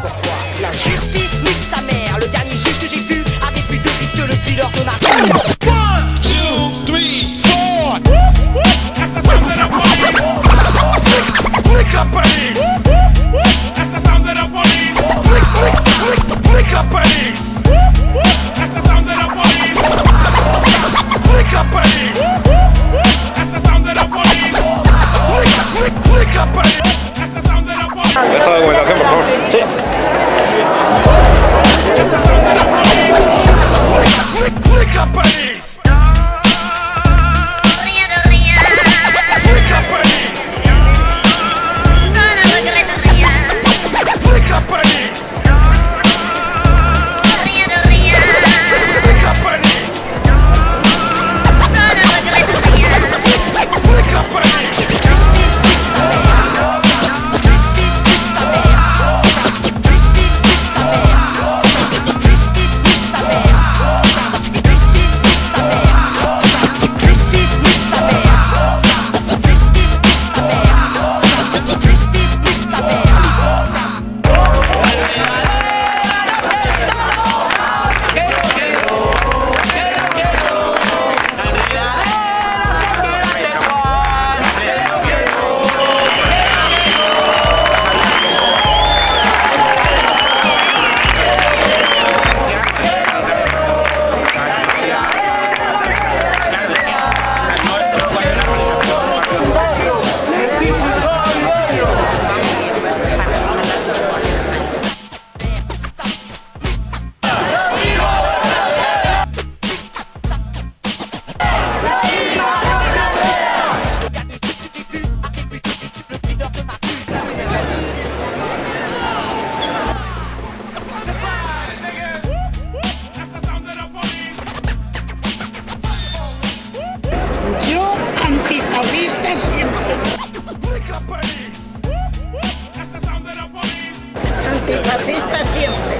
Pourquoi justice nique sa mère? Le dernier juge que j'ai vu avait plus de puisque le dealer de ma peace. Picapista siempre.